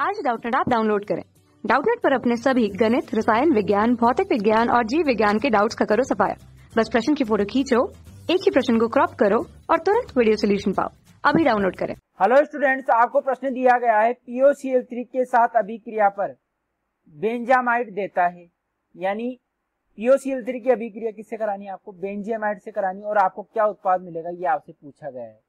आज डाउटनेट आप डाउनलोड करें। डाउटनेट पर अपने सभी गणित, रसायन विज्ञान, भौतिक विज्ञान और जीव विज्ञान के डाउट्स का करो सफाया। बस प्रश्न की फ़ोटो खींचो, एक ही प्रश्न को क्रॉप करो और तुरंत वीडियो सोल्यूशन पाओ। अभी डाउनलोड करें। हेलो स्टूडेंट्स आपको प्रश्न दिया गया है POCl3 के साथ अभिक्रिया पर। बेंजामाइड देता है। यानी POCl3 की अभिक्रिया किससे करानी है आपको? बेंजामाइड से करानी और आपको क्या उत्पाद मिलेगा ये आपसे पूछा गया है।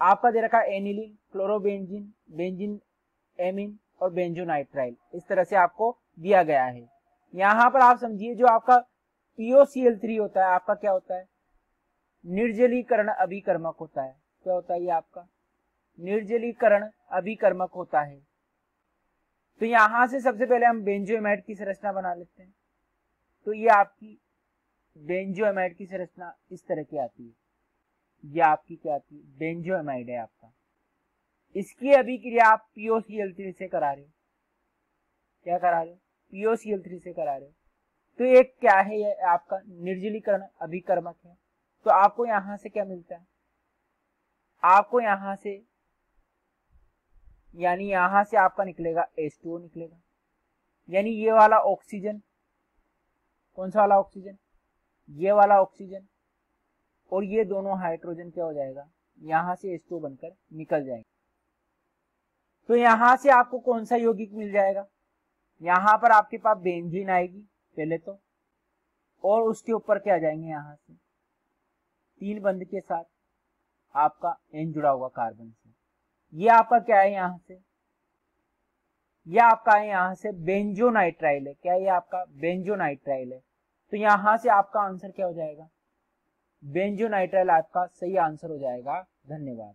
आपका दे रखा एनिलिन क्लोरोबेंजिन बेंजिन एमिन और बेंजोनाइट्राइल इस तरह से आपको दिया गया है। यहाँ पर आप समझिए, जो आपका POCl3 होता है, आपका क्या होता है? निर्जलीकरण अभिकर्मक होता है। क्या होता है ये आपका? निर्जलीकरण अभिकर्मक होता है। तो यहाँ से सबसे पहले हम बेंजोएमाइड की संरचना बना लेते हैं। तो ये आपकी बेंजोएमाइड की संरचना इस तरह की आती है। ये आपकी क्या आती है? बेंजोएमाइड है आपका। इसकी अभिक्रिया आप POCl3 से करा रहे हो। क्या करा रहे हो? POCl3 से करा रहे हो। तो एक क्या है? ये आपका निर्जलीकरण अभिकर्मक है। तो आपको यहाँ से क्या मिलता है? आपको यहाँ से, यानी यहाँ से आपका निकलेगा एस H2O निकलेगा। यानी ये वाला ऑक्सीजन कौन सा वाला ऑक्सीजन ये वाला ऑक्सीजन और ये दोनों हाइड्रोजन क्या हो जाएगा? यहाँ से H2O बनकर निकल जाएँगे। तो यहाँ से आपको कौन सा यौगिक मिल जाएगा? यहाँ पर आपके पास बेंजीन आएगी, पहले तो। और उसके ऊपर क्या जाएँगे यहाँ से? तीन बंद के साथ आपका एन जुड़ा हुआ कार्बन से। ये आपका क्या है यहाँ से? ये आपका है यहाँ से बेंजोनाइट्राइल है। क्या ये आपका बेंजोनाइट्राइल है? तो यहाँ से आपका आंसर क्या हो जाएगा? बेंजोनाइट्राइल आपका सही आंसर हो जाएगा। धन्यवाद।